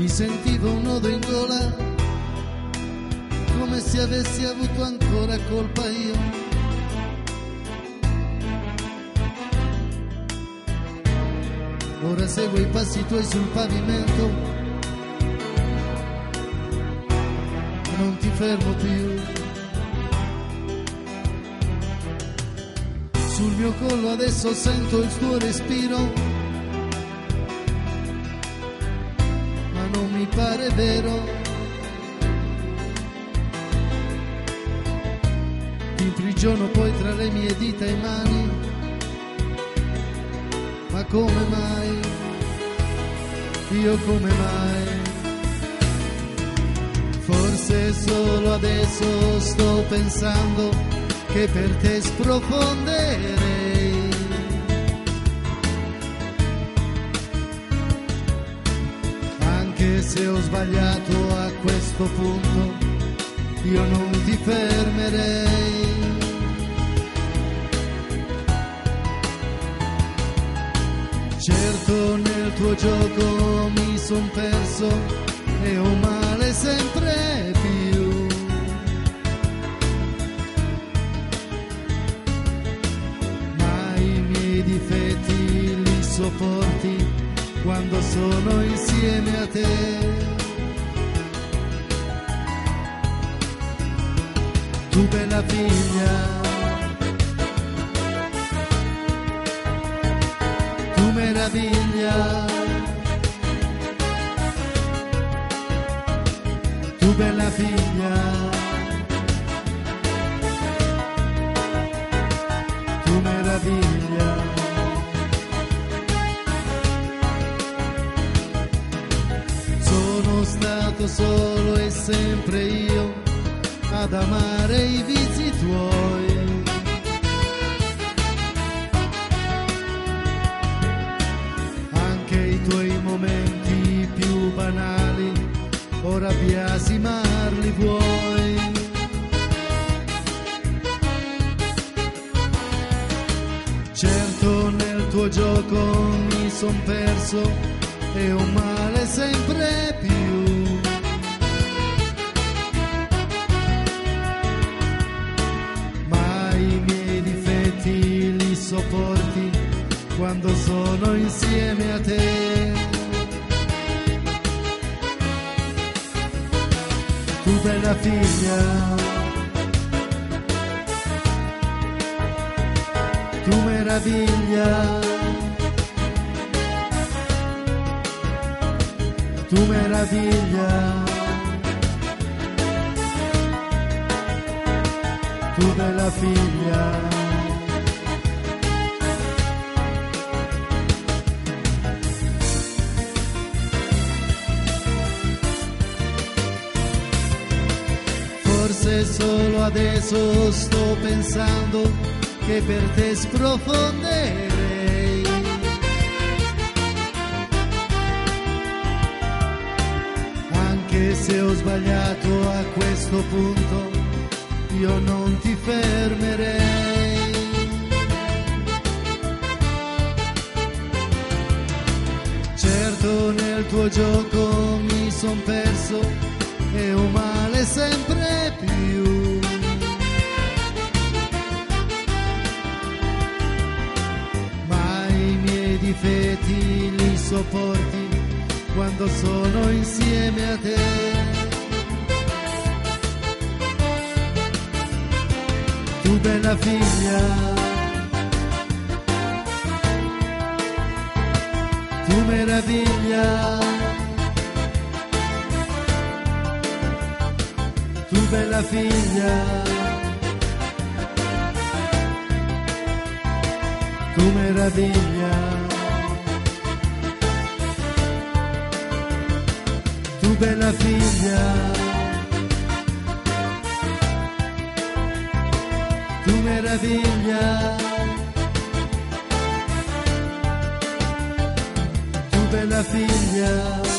mi sentivo un nodo in gola, come se avessi avuto ancora colpa io. Ora seguo i passi tuoi sul pavimento, non ti fermo più. Sul mio collo adesso sento il tuo respiro, pare vero. Ti imprigiono poi tra le mie dita e mani, ma come mai? Io come mai? Forse solo adesso sto pensando che per te sprofonderei. Se ho sbagliato a questo punto, io non ti fermerei. Certo nel tuo gioco mi son perso e ho male sempre più. Quando sono insieme a te. Tu bella figlia. tu meraviglia, tu bella figlia, tu meraviglia. Stato solo e sempre io ad amare i vizi tuoi. anche i tuoi momenti più banali, ora biasimarli vuoi. Certo nel tuo gioco mi son perso e ho male Tu bella figlia, tu meraviglia, tu meraviglia. Tu bella figlia. Solo adesso sto pensando che per te sprofonderei. Anche se ho sbagliato a questo punto, io non ti fermerei. Certo nel tuo gioco mi son perso e ho male sempre più. Ma i miei difetti li sopporti quando sono insieme a te. Tu bella figlia, tu meraviglia. Bella figlia, tu meraviglia, tu bella figlia, tu meraviglia, tu bella figlia.